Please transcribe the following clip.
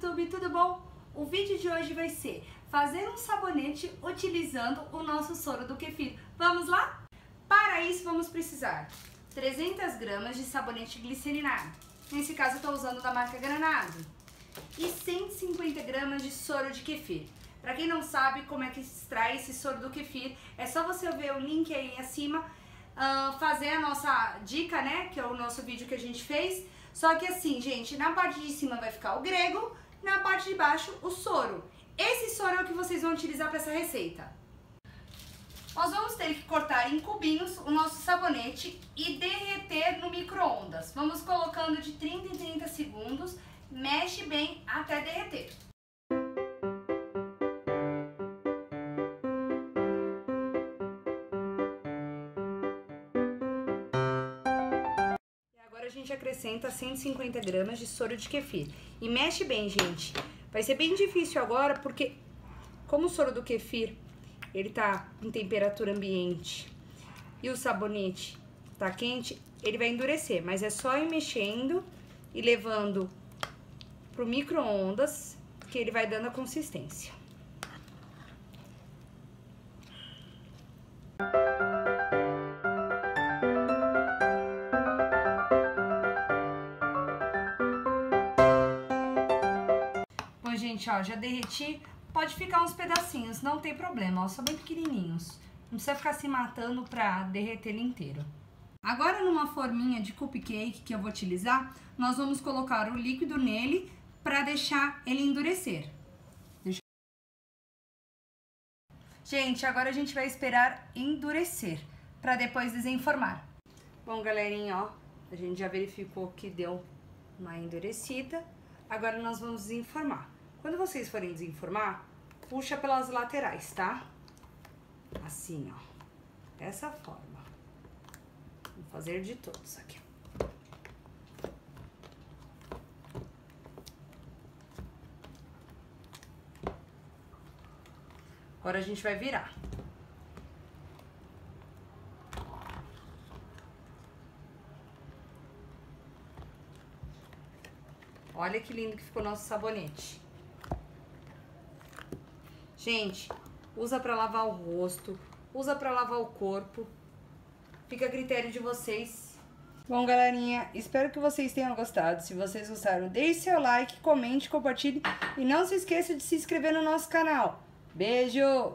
YouTube, tudo bom? O vídeo de hoje vai ser fazer um sabonete utilizando o nosso soro do kefir. Vamos lá? Para isso vamos precisar 300 gramas de sabonete glicerinado. Nesse caso eu estou usando da marca Granado. E 150 gramas de soro de kefir. Para quem não sabe como é que se extrai esse soro do kefir, é só você ver o link aí acima, uh, fazer a nossa dica, né, que é o nosso vídeo que a gente fez. Só que assim, gente, na parte de cima vai ficar o grego, na parte de baixo o soro. Esse soro é o que vocês vão utilizar para essa receita. Nós vamos ter que cortar em cubinhos o nosso sabonete e derreter no micro-ondas. Vamos colocando de 30 em 30 segundos, mexe bem até derreter. Gente acrescenta 150 gramas de soro de kefir. E mexe bem, gente. Vai ser bem difícil agora, porque como o soro do kefir, ele tá em temperatura ambiente e o sabonete tá quente, ele vai endurecer. Mas é só ir mexendo e levando pro micro-ondas que ele vai dando a consistência. Gente, ó, já derreti. Pode ficar uns pedacinhos, não tem problema, ó, são bem pequenininhos. Não precisa ficar se matando pra derreter ele inteiro. Agora, numa forminha de cupcake que eu vou utilizar, nós vamos colocar o líquido nele pra deixar ele endurecer. Deixa... Gente, agora a gente vai esperar endurecer pra depois desenformar. Bom, galerinha, ó, a gente já verificou que deu uma endurecida. Agora nós vamos desenformar. Quando vocês forem desenformar, puxa pelas laterais, tá? Assim, ó. Dessa forma. Vou fazer de todos aqui. Agora a gente vai virar. Olha que lindo que ficou nosso sabonete. Gente, usa para lavar o rosto, usa para lavar o corpo. Fica a critério de vocês. Bom, galerinha, espero que vocês tenham gostado. Se vocês gostaram, deixe seu like, comente, compartilhe e não se esqueça de se inscrever no nosso canal. Beijo!